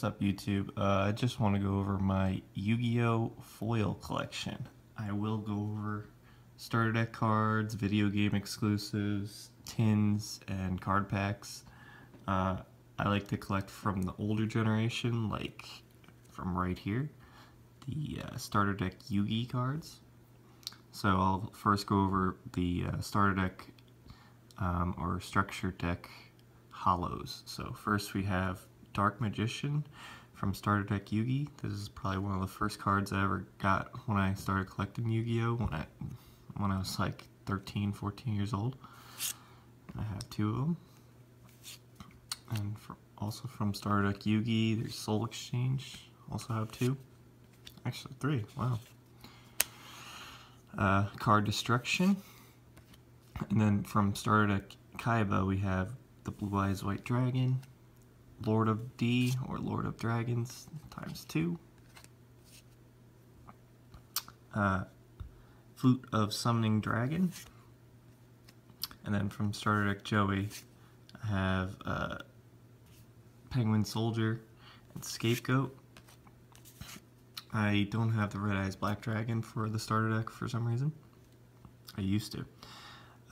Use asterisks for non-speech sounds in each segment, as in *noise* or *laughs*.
What's up YouTube? Uh, I just want to go over my Yu-Gi-Oh! foil collection. I will go over starter deck cards, video game exclusives, tins, and card packs. Uh, I like to collect from the older generation, like from right here, the uh, starter deck Yu-Gi cards. So I'll first go over the uh, starter deck um, or structure deck hollows. So first we have Dark Magician from Starter Deck Yugi. This is probably one of the first cards I ever got when I started collecting Yu-Gi-Oh! when I when I was like 13, 14 years old. I have two of them. And for, also from Starter Deck Yugi, there's Soul Exchange. Also have two. Actually, three. Wow. Uh, card Destruction. And then from Starter Deck Kaiba, we have the Blue Eyes White Dragon, Lord of D or Lord of Dragons times two. Uh, Flute of Summoning Dragon. And then from Starter Deck Joey, I have uh, Penguin Soldier and Scapegoat. I don't have the Red Eyes Black Dragon for the starter deck for some reason. I used to.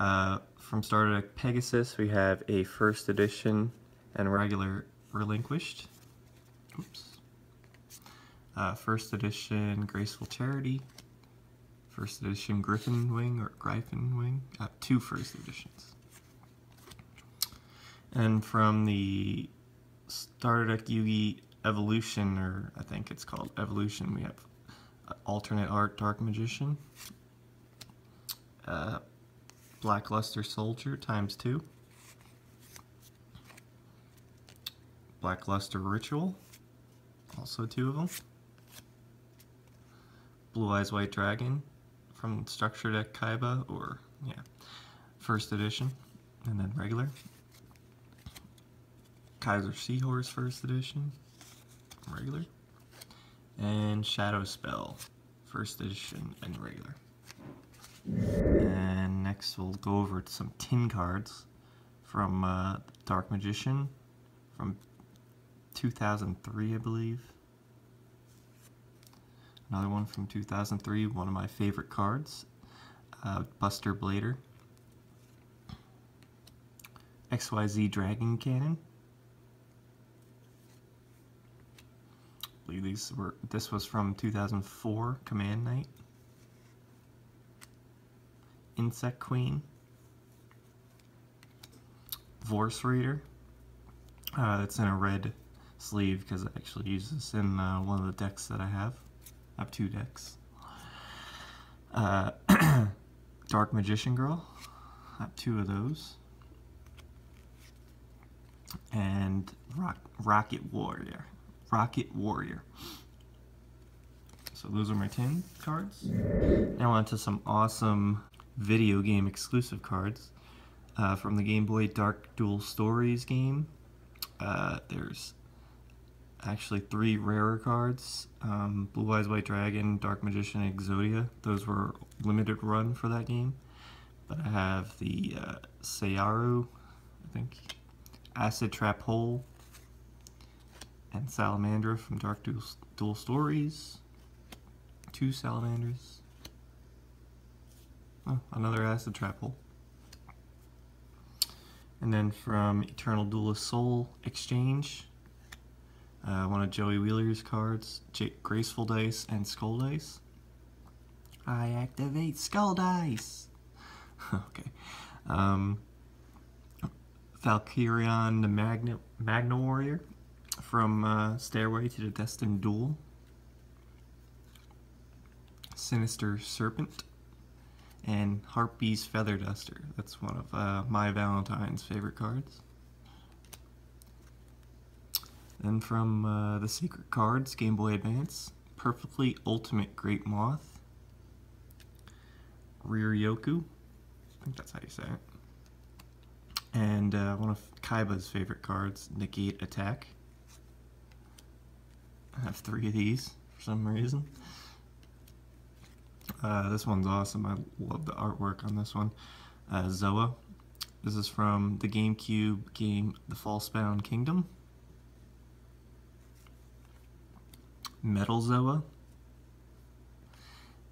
Uh, from starter deck Pegasus, we have a first edition and regular relinquished. Oops. Uh, first edition Graceful Charity. First edition Griffin Wing or Gryphon Wing. Uh, two first editions. And from the Starter Deck Yugi Evolution, or I think it's called Evolution, we have Alternate Art Dark Magician. Uh, Blackluster Soldier times two. Blackluster Ritual, also two of them. Blue Eyes White Dragon from Structure Deck Kaiba, or yeah, first edition, and then regular. Kaiser Seahorse first edition, regular. And Shadow Spell, first edition and regular. And next we'll go over some tin cards from uh, Dark Magician from 2003, I believe. Another one from 2003, one of my favorite cards, uh, Buster Blader. XYZ Dragon Cannon. I believe these were, this was from 2004, Command Knight. Insect Queen. Vorse Raider. Uh, it's in a red sleeve because I actually use this in uh, one of the decks that I have. I have two decks. Uh, *clears throat* Dark Magician Girl. I have two of those. And Rock, Rocket Warrior. Rocket Warrior. So those are my 10 cards. Now on to some awesome video game exclusive cards. Uh, from the Game Boy Dark Duel Stories game. Uh, there's actually three rarer cards. Um, Blue Eyes White Dragon, Dark Magician, Exodia. Those were limited run for that game. But I have the uh, Sayaru, I think, Acid Trap Hole, and Salamandra from Dark Duel, Duel Stories. Two Salamanders. Oh, another Acid Trap Hole. And then from Eternal Duelist Soul Exchange, uh, one of Joey Wheeler's cards, J Graceful Dice and Skull Dice. I activate Skull Dice! *laughs* okay. Um, Valkyrion the Magna, Magna Warrior from uh, Stairway to the Destined Duel. Sinister Serpent and Harpy's Feather Duster. That's one of uh, Mai Valentine's favorite cards. Then from uh, the Secret Cards, Game Boy Advance, Perfectly Ultimate Great Moth, Riryoku, I think that's how you say it, and uh, one of Kaiba's favorite cards, Negate Attack. I have three of these for some reason. Uh, this one's awesome. I love the artwork on this one. Uh, Zoa. This is from the GameCube game The Falsebound Kingdom. Metal Zoa,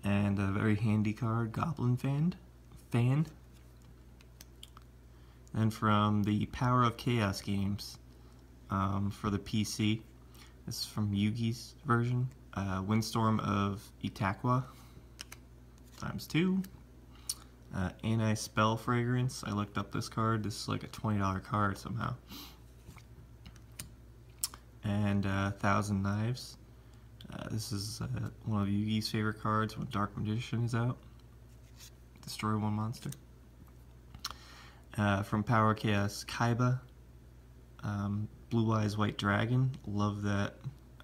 and a very handy card, Goblin Fan. Fan. And from the Power of Chaos games um, for the PC, this is from Yugi's version, uh, Windstorm of Etaqua, times two. Uh, Anti-Spell Fragrance, I looked up this card, this is like a $20 card somehow. And uh, Thousand Knives, uh, this is uh, one of Yugi's favorite cards when Dark Magician is out. Destroy one monster. Uh, from Power Chaos, Kaiba. Um, Blue Eyes White Dragon. Love that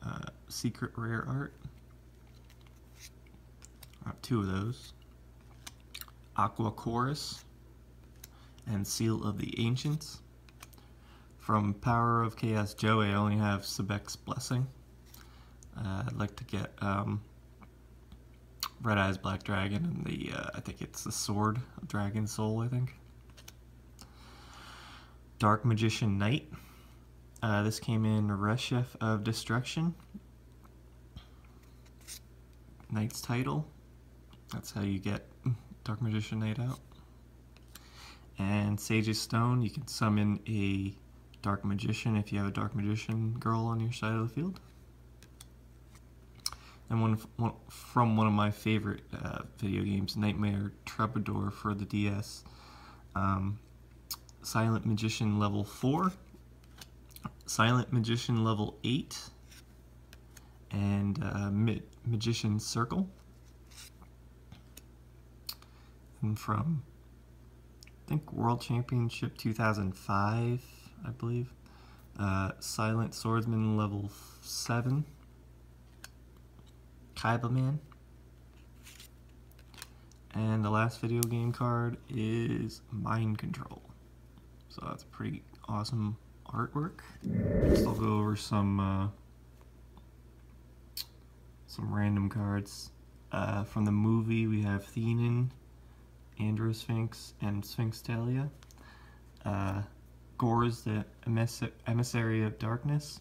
uh, secret rare art. Two of those. Aqua Chorus and Seal of the Ancients. From Power of Chaos Joey, I only have Sebek's Blessing. Uh, I'd like to get um, Red Eyes Black Dragon and the, uh, I think it's the Sword Dragon Soul, I think. Dark Magician Knight. Uh, this came in Reshef of Destruction. Knight's title. That's how you get Dark Magician Knight out. And Sage's Stone, you can summon a Dark Magician if you have a Dark Magician girl on your side of the field and one, one from one of my favorite uh, video games, Nightmare Troubadour for the DS. Um, Silent Magician level 4, Silent Magician level 8, and uh, Ma Magician Circle. And from, I think, World Championship 2005, I believe, uh, Silent Swordsman level 7. Kaiba Man. And the last video game card is Mind Control. So that's pretty awesome artwork. Next I'll go over some uh, some random cards. Uh, from the movie we have Theinen, Androsphinx, and Sphinx Teleia. Uh, Gorz, the Emissary of Darkness.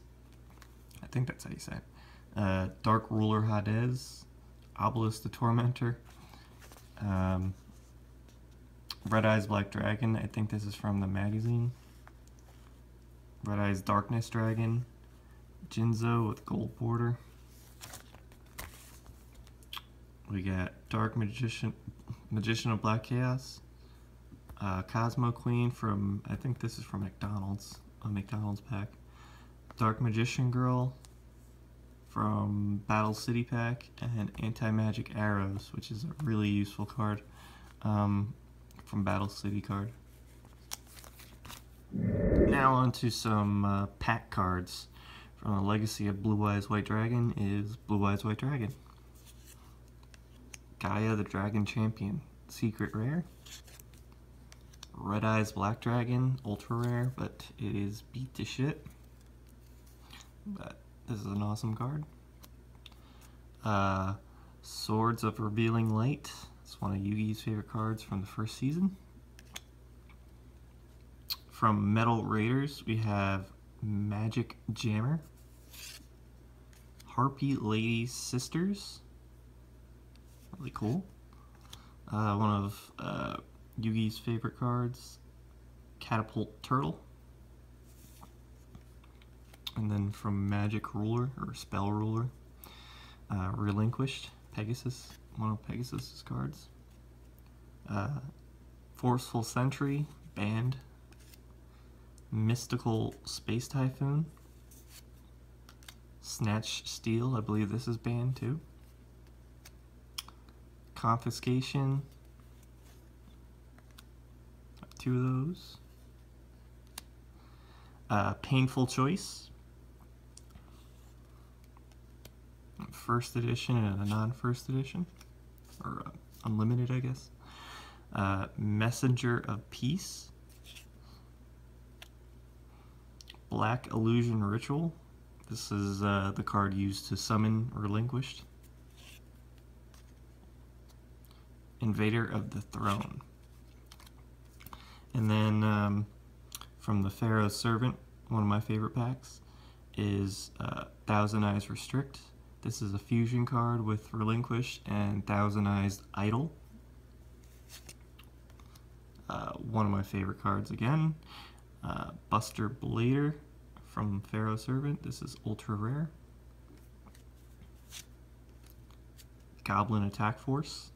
I think that's how you say it uh, Dark Ruler Hades, Obelisk the Tormentor, um, Red Eyes Black Dragon, I think this is from the magazine, Red Eyes Darkness Dragon, Jinzo with gold border, we got Dark Magician, Magician of Black Chaos, uh, Cosmo Queen from, I think this is from McDonald's, a McDonald's pack, Dark Magician Girl, from Battle City Pack and Anti-Magic Arrows, which is a really useful card um, from Battle City card. Now on to some uh, pack cards from the Legacy of Blue Eyes White Dragon is Blue Eyes White Dragon. Gaia the Dragon Champion, Secret Rare. Red Eyes Black Dragon, Ultra Rare, but it is beat to shit. But this is an awesome card. Uh, Swords of Revealing Light. It's one of Yugi's favorite cards from the first season. From Metal Raiders, we have Magic Jammer. Harpy Lady Sisters. Really cool. Uh, one of uh, Yugi's favorite cards. Catapult Turtle. And then from Magic Ruler, or Spell Ruler, uh, Relinquished, Pegasus, one of Pegasus's cards. Uh, Forceful Sentry, Banned. Mystical Space Typhoon. Snatch Steel, I believe this is banned too. Confiscation. Two of those. Uh, Painful Choice, first edition and a non-first edition, or uh, unlimited, I guess. Uh, Messenger of Peace, Black Illusion Ritual. This is uh, the card used to summon Relinquished. Invader of the Throne. And then um, from the Pharaoh's Servant, one of my favorite packs, is uh, Thousand Eyes Restrict, This is a fusion card with Relinquish and Thousand Eyes Idol. Uh, one of my favorite cards again. Uh, Buster Blader from Pharaoh Servant. This is ultra rare. Goblin Attack Force.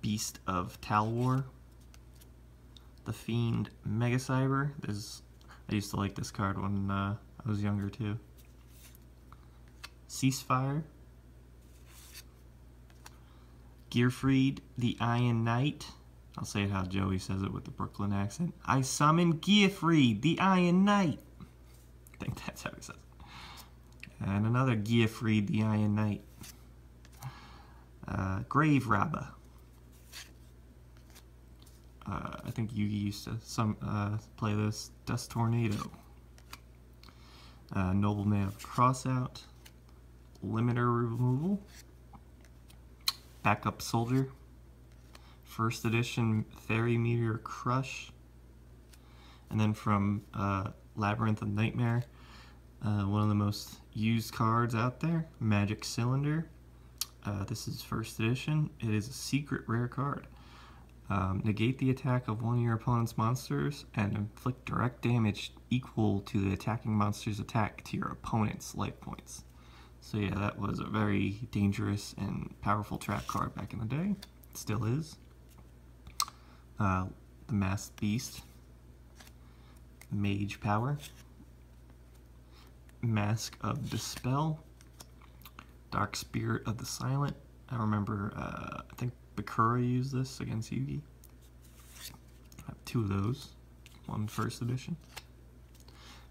Beast of Talwar. The Fiend Mega Cyber. This I used to like this card when uh, I was younger too. Ceasefire. Gearfried the Iron Knight. I'll say it how Joey says it with the Brooklyn accent. I summon Gearfried the Iron Knight. I think that's how he says it. And another Gearfried the Iron Knight. Uh, Grave Robber. Uh, I think Yugi used to some uh, play this. Dust Tornado. Uh, Nobleman of Crossout. Limiter Removal. Backup Soldier. First edition Fairy Meteor Crush. And then from uh, Labyrinth of Nightmare, uh, one of the most used cards out there, Magic Cylinder. Uh, this is first edition. It is a secret rare card. Um, negate the attack of one of your opponent's monsters and inflict direct damage equal to the attacking monster's attack to your opponent's life points. So yeah, that was a very dangerous and powerful trap card back in the day. It still is. Uh, the Masked Beast. Mage Power. Mask of Dispel. Dark Spirit of the Silent. I remember, uh, I think Bakura used this against Yugi. I have two of those. One first edition.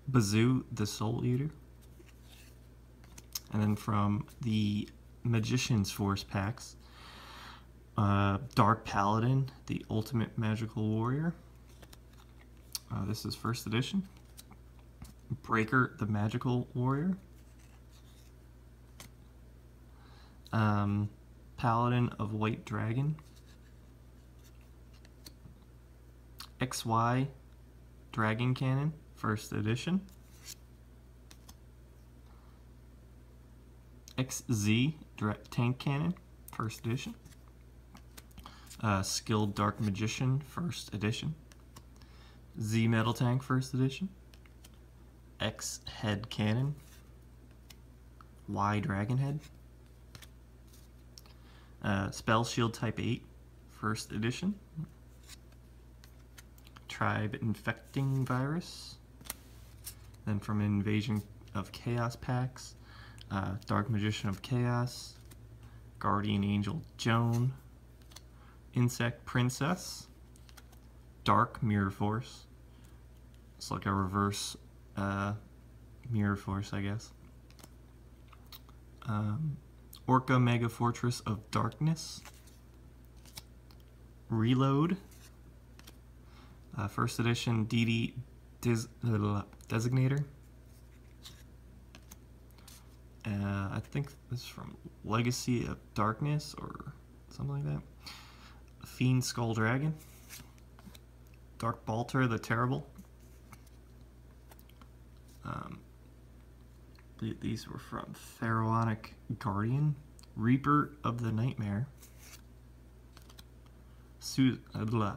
Bazoo, the Soul Eater. And then from the Magician's Force packs, uh, Dark Paladin, the Ultimate Magical Warrior. Uh, this is first edition. Breaker, the Magical Warrior. Um, Paladin of White Dragon. XY Dragon Cannon, first edition. XZ Direct Tank Cannon, first edition. Uh, Skilled Dark Magician, first edition. Z Metal Tank, first edition. X Head Cannon. Y Dragon Head. Uh, Spell Shield Type 8, first edition. Tribe Infecting Virus. Then from Invasion of Chaos packs, uh, Dark Magician of Chaos, Guardian Angel Joan, Insect Princess, Dark Mirror Force. It's like a reverse uh, Mirror Force, I guess. Um, Orca Mega Fortress of Darkness. Reload. Uh, first edition DD Des Designator. Uh, I think this is from Legacy of Darkness or something like that. Fiend Skull Dragon. Dark Balter the Terrible. Um, these were from Pharaonic Guardian. Reaper of the Nightmare. Su uh,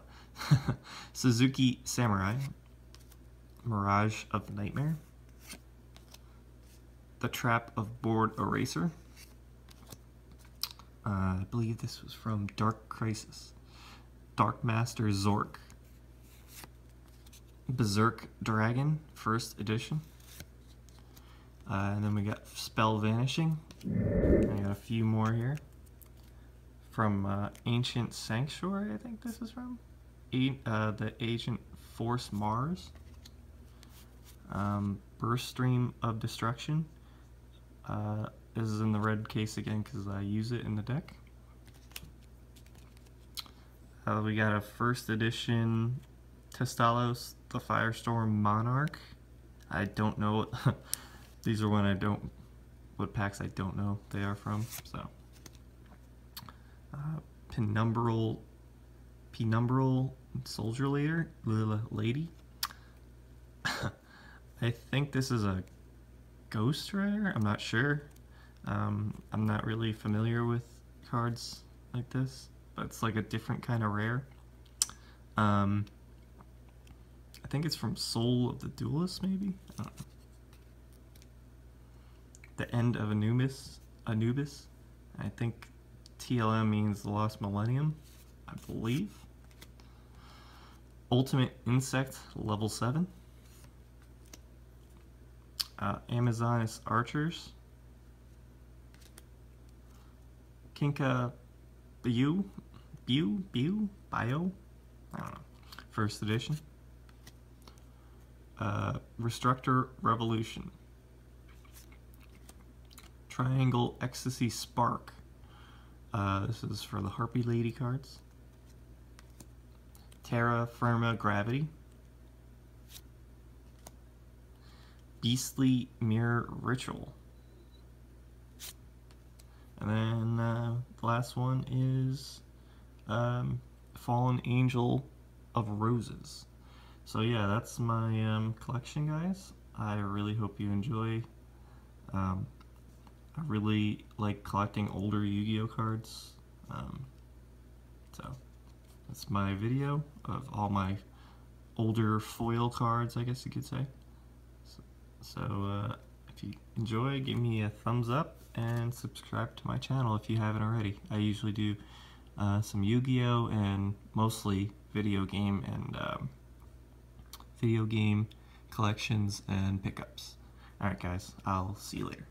*laughs* Suzuki Samurai. Mirage of the Nightmare. The Trap of Board Eraser. Uh, I believe this was from Dark Crisis. Dark Master Zork. Berserk Dragon, first edition. Uh, and then we got Spell Vanishing. I got a few more here. From uh, Ancient Sanctuary, I think this is from. A uh, the Agent Force Mars. Um, Burst Stream of Destruction. Uh, this is in the red case again because I use it in the deck. Uh, we got a first edition Thestalos, the Firestorm Monarch. I don't know *laughs* these are when I don't what packs I don't know they are from. So uh, Penumbral Penumbral Soldier Leader Lady. *laughs* I think this is a ghost rare? I'm not sure. Um, I'm not really familiar with cards like this, but it's like a different kind of rare. Um, I think it's from Soul of the Duelist, maybe? The end of Anubis. Anubis. I think TLM means the Lost Millennium, I believe. Ultimate Insect, level 7. Uh, Archers. Kinka Bu, Bu, Bu, Bio, I don't know, first edition. Uh, Restructor Revolution. Triangle Ecstasy Spark. Uh, this is for the Harpy Lady cards. Terra Firma Gravity. Beastly Mirror Ritual. And then uh, the last one is um, Fallen Angel of Roses. So yeah, that's my um, collection, guys. I really hope you enjoy. Um, I really like collecting older Yu-Gi-Oh cards. Um, so that's my video of all my older foil cards, I guess you could say. So, uh, if you enjoy, give me a thumbs up and subscribe to my channel if you haven't already. I usually do uh, some Yu-Gi-Oh and mostly video game and um, video game collections and pickups. Alright guys, I'll see you later.